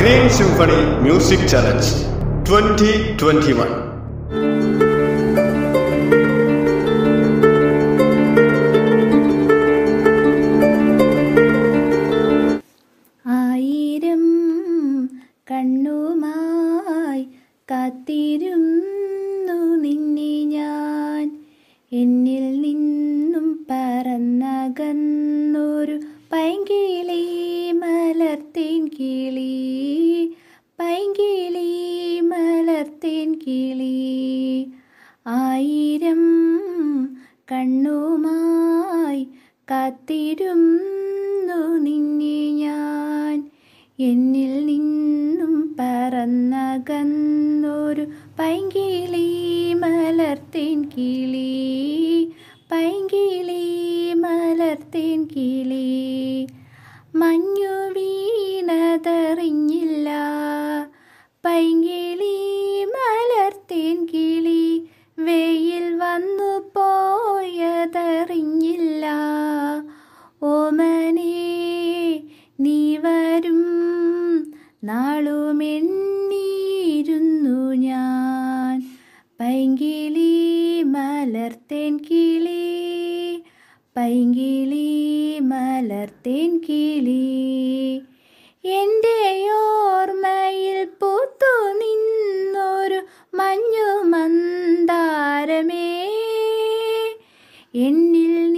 Green symphony music challenge twenty twenty one ആയിരം കണ്ണുമായി കാത്തിരുന്നു നിന്നെ ഞാൻ. എന്നിൽ നിന്നും പറന്നകന്നൊരു പൈങ്കിളി മലർത്തേൻ കിളി. മലർത്തേൻ കിളി. ആയിരം കണ്ണുമായി കാത്തിരുന്നു നിന്നെ ഞാൻ. എന്നിൽ നിന്നും പറന്നകന്നൊരു പൈങ്കിളി മലർത്തേൻ കിളി. പൈങ്കിളി മലർത്തേൻ കിളി. മഞ്ഞു നാളുമെണ്ണീരുന്നു ഞാൻ. പൈങ്കിളി മലർത്തേൻ കിളി. പൈങ്കിളി മലർത്തേൻ കിളി. എന്റെ ഓർമ്മയിൽ പൂത്തു നിന്നൊരു മഞ്ഞു മന്ദാരമേ എന്നിൽ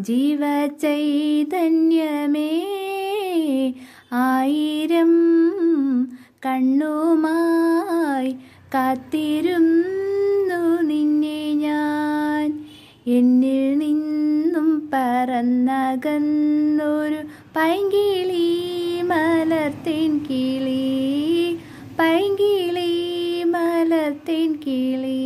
ജീവചൈതന്യമേ ആയിരം കണ്ണുമായി കാത്തിരുന്നു നിന്നെ ഞാൻ. എന്നിൽ നിന്നും പറന്നകന്നൊരു പൈങ്കിളി മലർത്തേൻ കിളി പൈങ്കിളി മലർത്തേൻ കിളി.